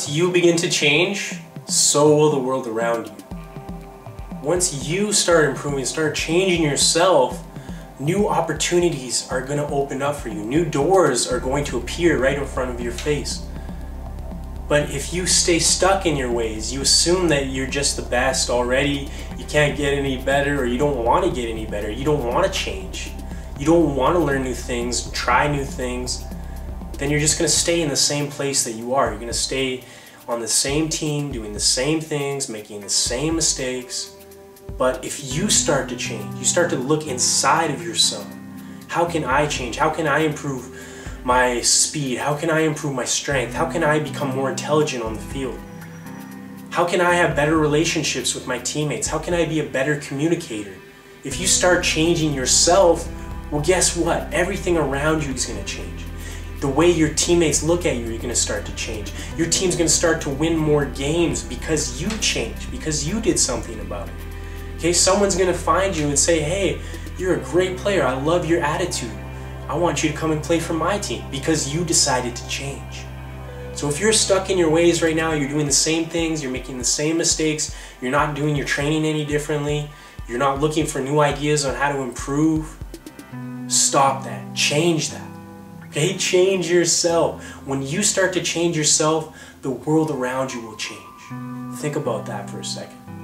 Once you begin to change, so will the world around you. Once you start improving, start changing yourself, new opportunities are going to open up for you. New doors are going to appear right in front of your face. But if you stay stuck in your ways, you assume that you're just the best already, you can't get any better, or you don't want to get any better, you don't want to change, you don't want to learn new things, try new things, then you're just going to stay in the same place that you are. You're going to stay on the same team, doing the same things, making the same mistakes. But if you start to change, you start to look inside of yourself. How can I change? How can I improve my speed? How can I improve my strength? How can I become more intelligent on the field? How can I have better relationships with my teammates? How can I be a better communicator? If you start changing yourself, well, guess what? Everything around you is going to change. The way your teammates look at you, you're going to start to change. Your team's going to start to win more games because you changed, because you did something about it. Okay, someone's going to find you and say, hey, you're a great player. I love your attitude. I want you to come and play for my team because you decided to change. So if you're stuck in your ways right now, you're doing the same things, you're making the same mistakes, you're not doing your training any differently, you're not looking for new ideas on how to improve, stop that. Change that. Okay? Change yourself. When you start to change yourself, the world around you will change. Think about that for a second.